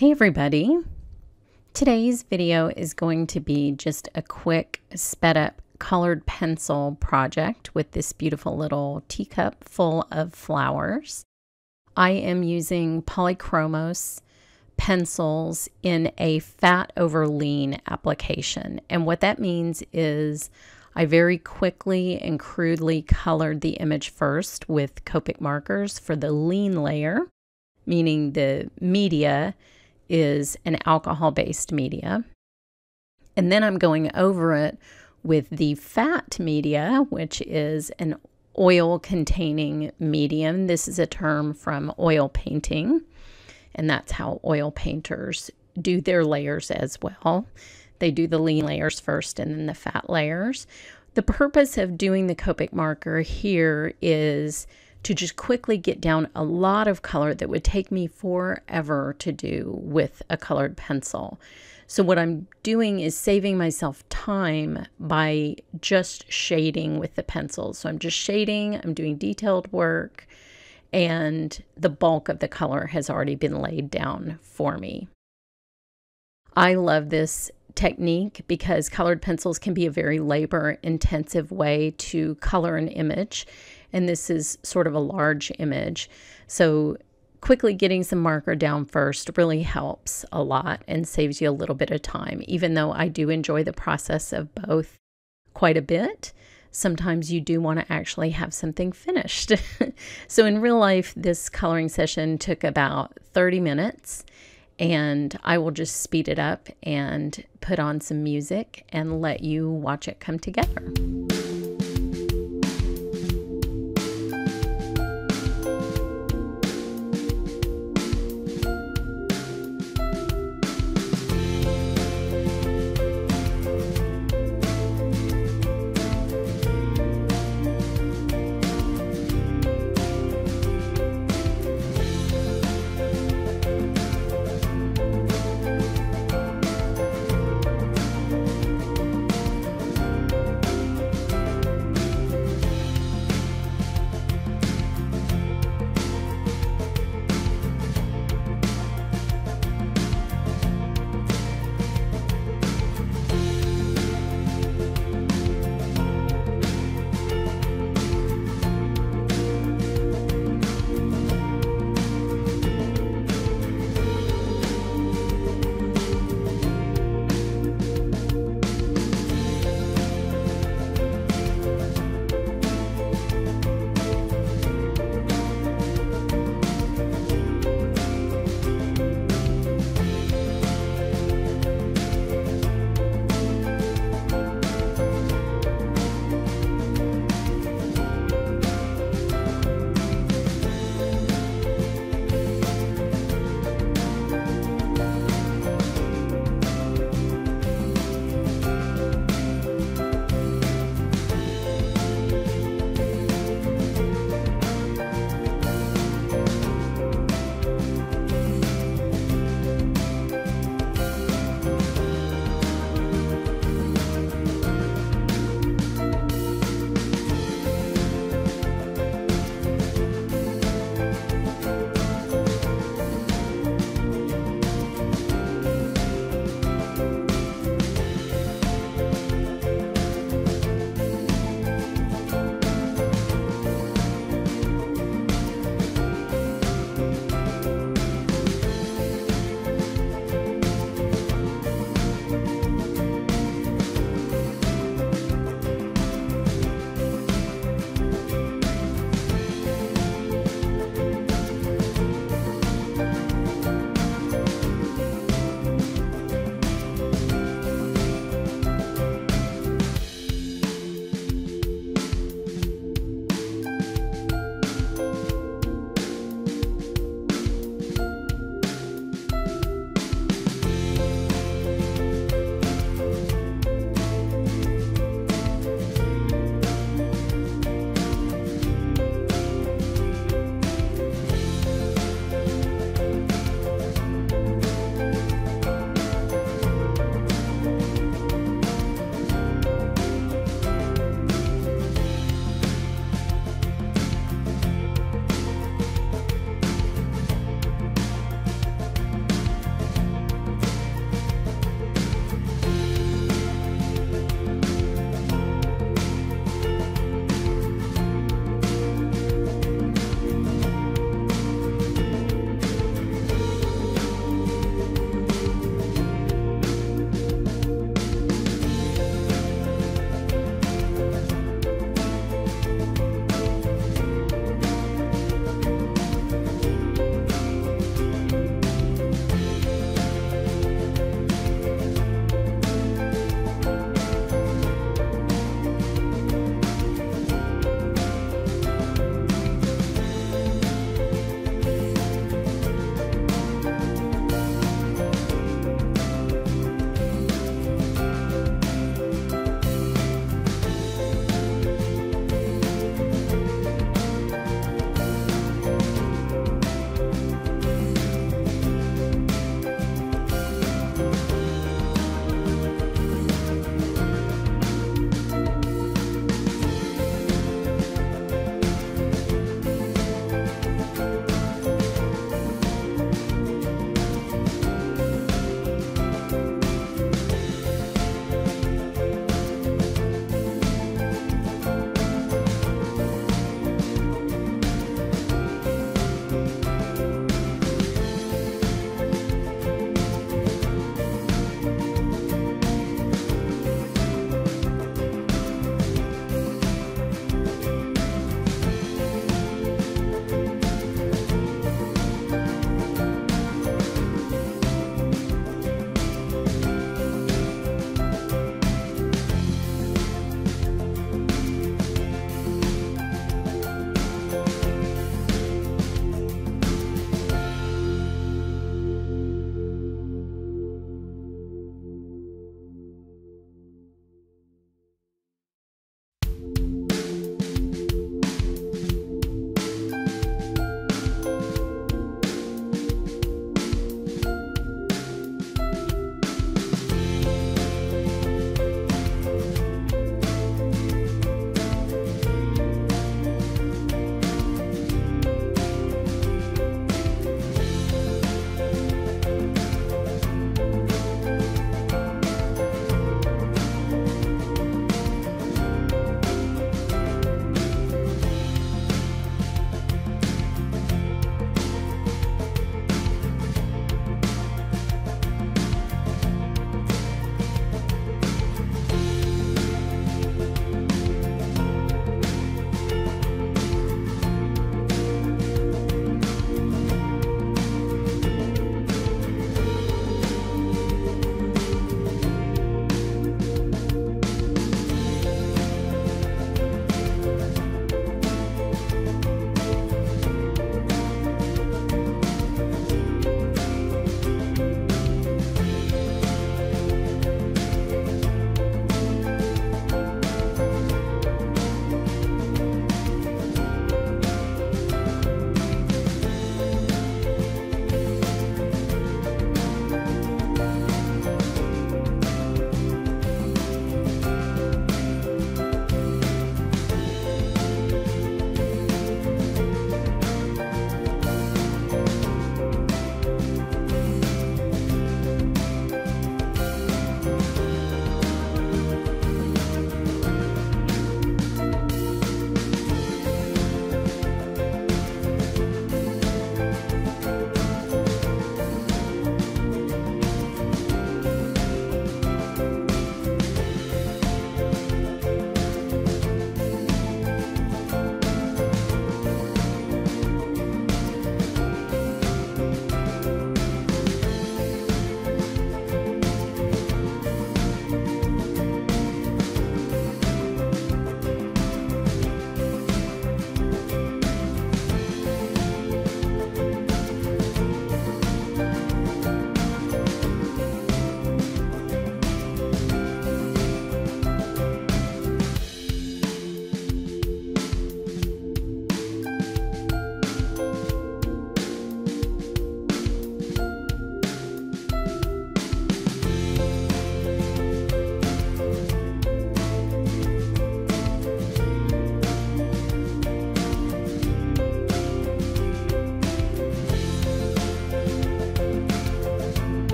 Hey everybody! Today's video is going to be just a quick sped up colored pencil project with this beautiful little teacup full of flowers. I am using Polychromos pencils in a fat over lean application. And what that means is I very quickly and crudely colored the image first with Copic markers for the lean layer, meaning the media is an alcohol based media. And then I'm going over it with the fat media, which is an oil containing medium. This is a term from oil painting, and that's how oil painters do their layers as well. They do the lean layers first and then the fat layers. The purpose of doing the Copic marker here is to just quickly get down a lot of color that would take me forever to do with a colored pencil. So what I'm doing is saving myself time by just shading with the pencil. So I'm just shading, I'm doing detailed work, and the bulk of the color has already been laid down for me. I love this technique because colored pencils can be a very labor intensive way to color an image and this is sort of a large image. So quickly getting some marker down first really helps a lot and saves you a little bit of time, even though I do enjoy the process of both quite a bit. Sometimes you do want to actually have something finished. so in real life, this coloring session took about 30 minutes and I will just speed it up and put on some music and let you watch it come together.